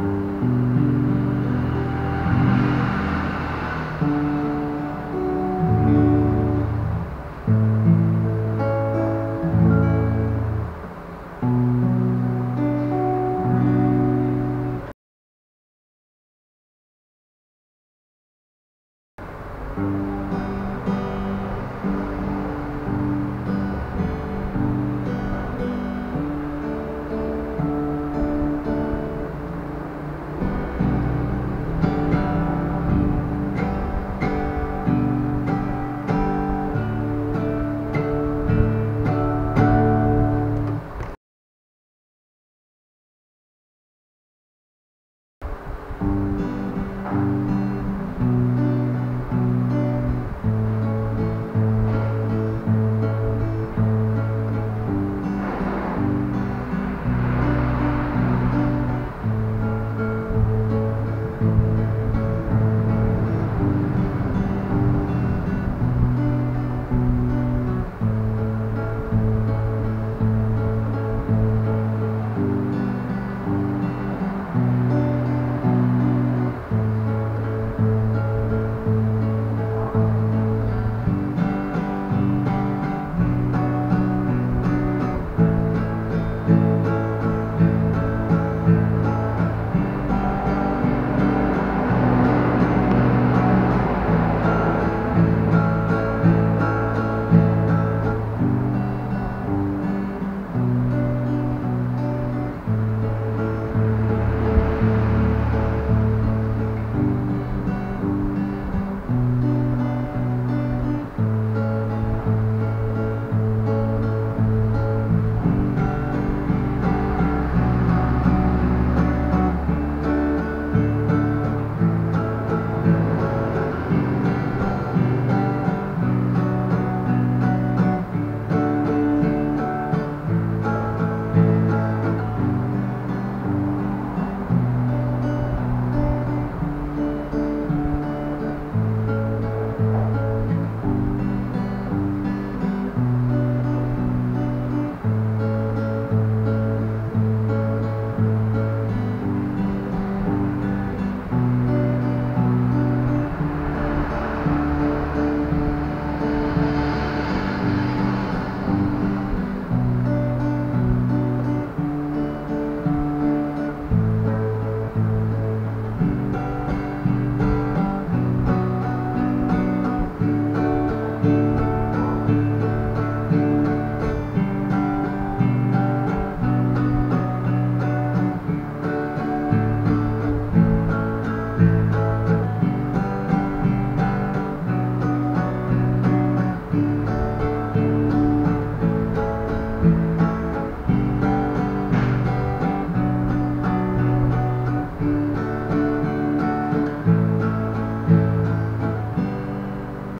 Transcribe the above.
you